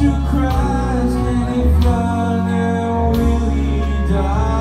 Christ, can he fly now? Will he die?